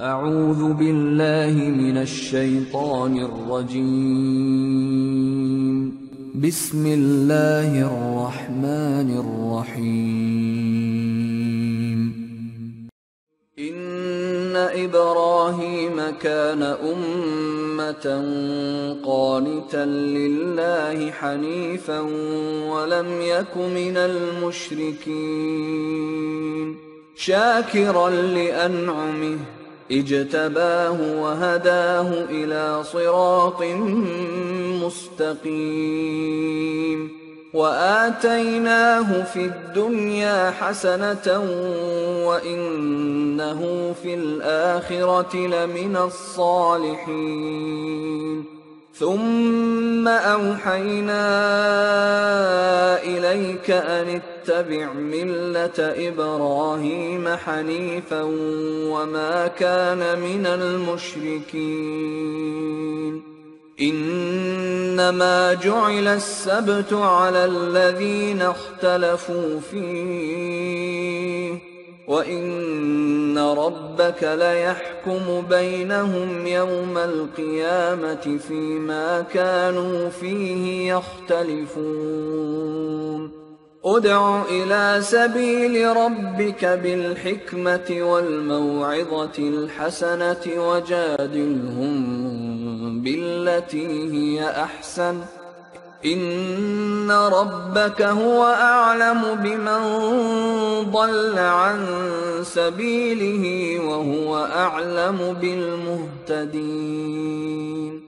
أعوذ بالله من الشيطان الرجيم. بسم الله الرحمن الرحيم. إن إبراهيم كان أمة قانتا لله حنيفا ولم يك من المشركين. شاكرا لأنعمه اجتباه وهداه إلى صراط مستقيم. وآتيناه في الدنيا حسنة وإنه في الآخرة لمن الصالحين. ثم أوحينا إليك أن اتبع ملة إبراهيم حنيفا وما كان من المشركين. إنما جعل السبت على الذين اختلفوا فيه. وإن ربك ليحكم بينهم يوم القيامة فيما كانوا فيه يختلفون ادع إلى سبيل ربك بالحكمة والموعظة الحسنة وجادلهم بالتي هي أحسن إن ربك هو أعلم بمن ضل عن سبيله وهو أعلم بالمهتدين